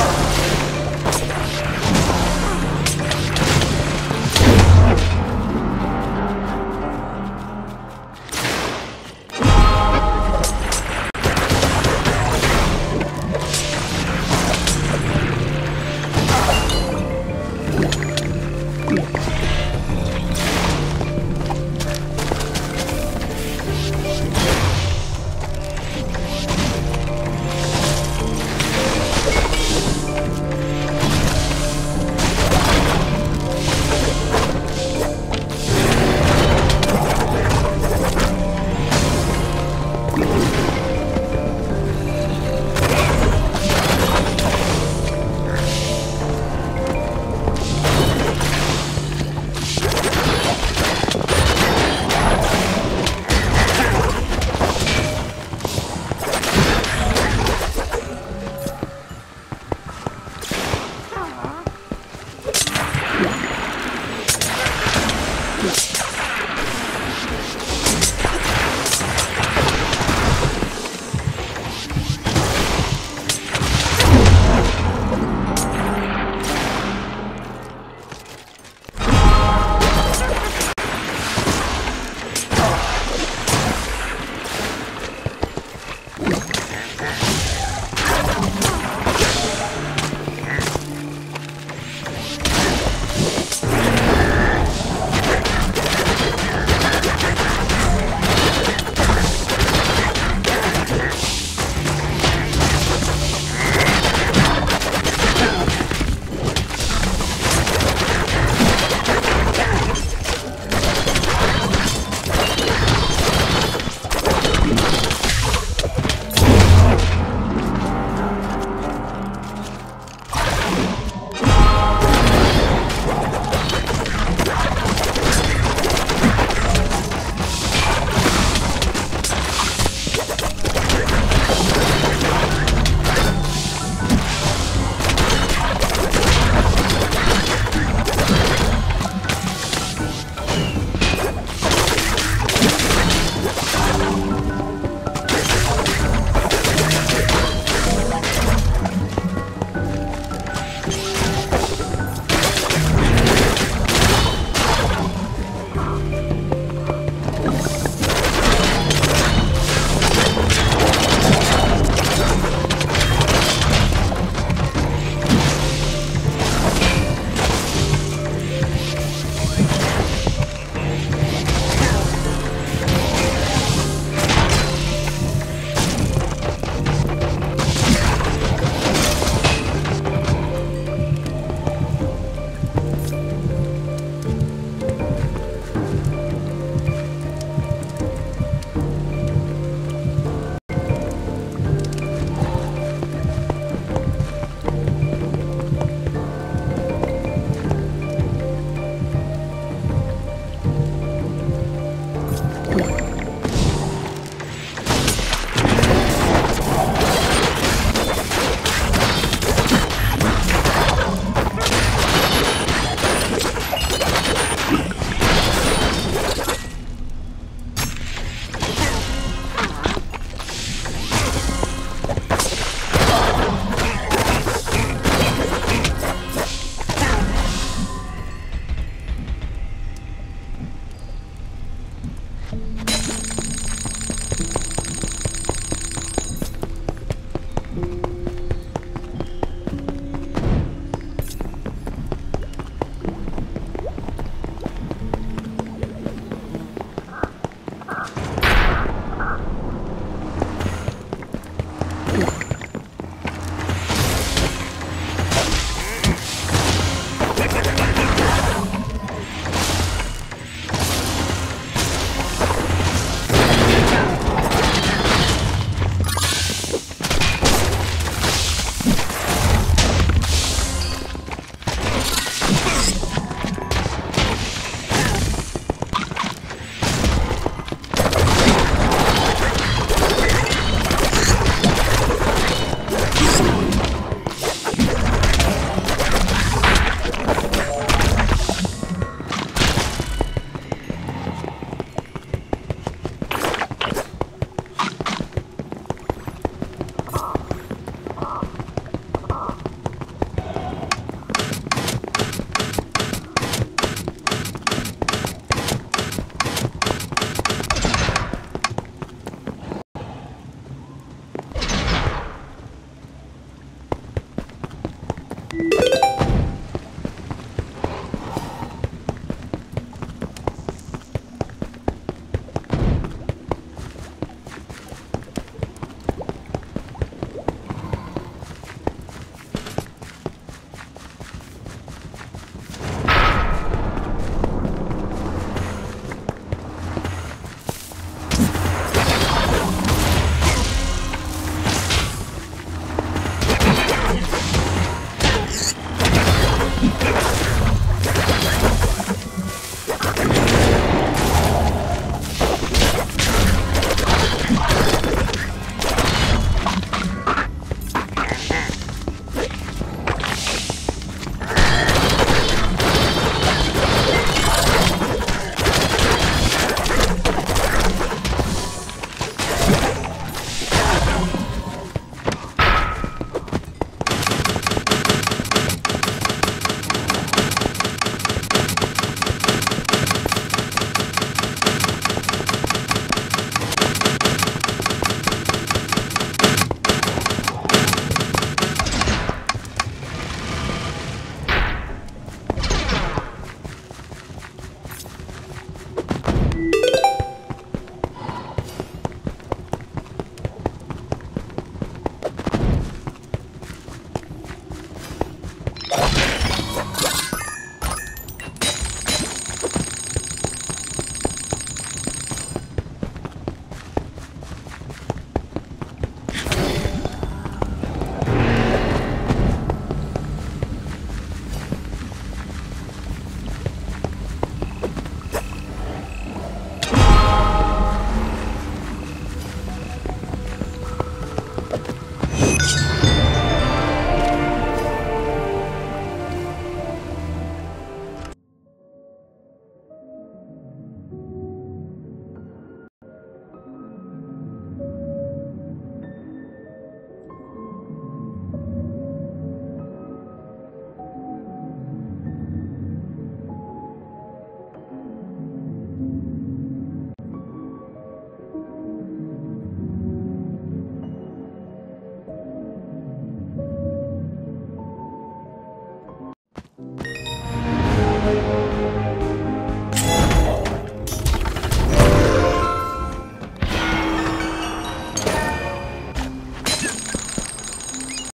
Let's. Yeah.